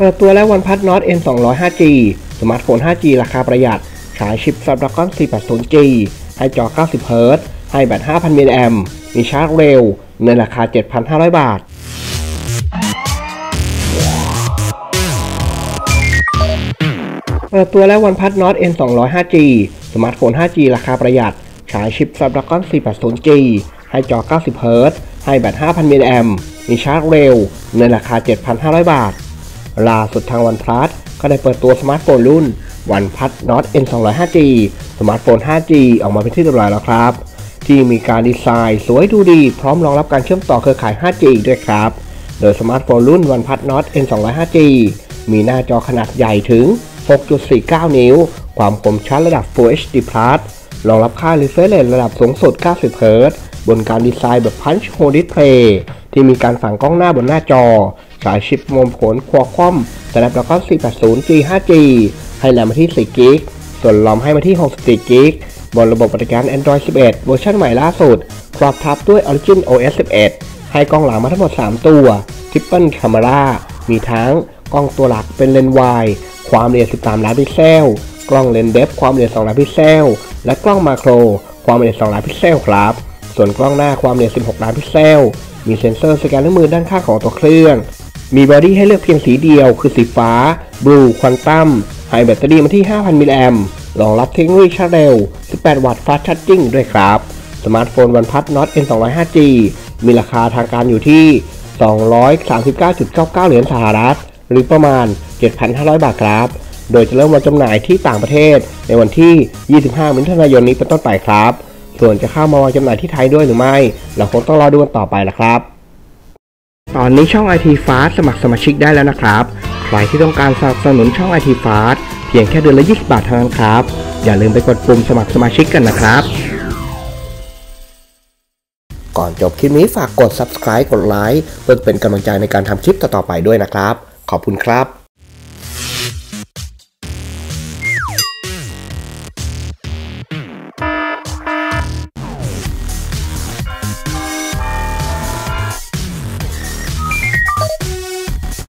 เปิดตัวแล้ว OnePlus Nord N 200 5G สมาร์ทโฟน 5G ราคาประหยัด ใช้ชิป Snapdragon 480G ให้จอ 90 Hz ให้แบต 5,000มิลลิแอมป์มีชาร์จเร็ว ในราคา 7,500 บาท เปิดตัวแล้ว OnePlus Nord N 200 5G สมาร์ทโฟน 5G ราคาประหยัด ใช้ชิป Snapdragon 480G ให้จอ 90 Hz ให้แบต 5,000มิลลิแอมป์มีชาร์จเร็ว ในราคา 7,500 บาท ล่าสุดทาง OnePlus ก็ได้เปิดตัวสมาร์ทโฟนรุ่น OnePlus Nord N 200 5G สมาร์ทโฟน 5G ออกมาเป็นที่เรียบร้อยแล้วครับ ที่มีการดีไซน์สวยดูดี พร้อมรองรับการเชื่อมต่อเครือข่าย 5G อีกด้วยครับ โดยสมาร์ทโฟนรุ่น OnePlus Nord N 200 5G มีหน้าจอขนาดใหญ่ถึง 6.49 นิ้ว ความคมชัดระดับ Full HD Plus รองรับค่า refresh rate ระดับสูงสุด 90 Hz บนการดีไซน์แบบ Punch Hole Display ที่มีการฝังกล้องหน้าบนหน้าจอ สายชิปมวลผลควอคอมแต่ละประกอบ 480G 5G ให้แรมมาที่ 4 g b ส่วนลอมให้มาที่ 64 g b บนระบบปฏิการ Android 11 เวอร์ชันใหม่ล่าสุด ครอบทับด้วย Origin OS 11 ให้กล้องหลังมาทั้งหมด 3 ตัว Triple Camera มีทั้งกล้องตัวหลักเป็นเลนส์วายความละเอียด 13 ล้านพิกเซล กล้องเลนส์ depth ความละเอียด 2 ล้านพิกเซล และกล้อง macro ความละเอียด 2 ล้านพิกเซลครับ ส่วนกล้องหน้าความละเอียด 16 ล้านพิกเซล มีเซ็นเซอร์สแกนนิ้วมือด้านข้างของตัวเครื่อง มี body ให้เลือกเพียงสีเดียว คือสีฟ้า Blue Quantum ให้แบตเตอรี่มาที่ 5,000 มิลลิแอมป์รองรับเทคโนโลยีชาร์จเร็ว 18 วัตต์ fast charging ด้วยครับ สมาร์ทโฟน OnePlus Nord N 200 5G มีราคาทางการอยู่ที่ 239.99 เหรียญสหรัฐ หรือประมาณ 7,500 บาทครับ โดยจะเริ่มวางจำหน่ายที่ต่างประเทศในวันที่ 25 มิถุนายนนี้เป็นต้นไปครับ ส่วนจะเข้ามาวางจำหน่ายที่ไทยด้วยหรือไม่ เราคงต้องรอดูกันต่อไปนะครับ ตอนนี้ช่อง IT Fast สมัครสมาชิกได้แล้วนะครับ ใครที่ต้องการสนับสนุนช่อง IT Fast เพียงแค่เดือนละ 20 บาทเท่านั้นครับ อย่าลืมไปกดปุ่มสมัครสมาชิกกันนะครับ ก่อนจบคลิปนี้ฝากกด subscribe กดไลค์เพื่อเป็นกำลังใจในการทำคลิปต่อๆไปด้วยนะครับ ขอบคุณครับ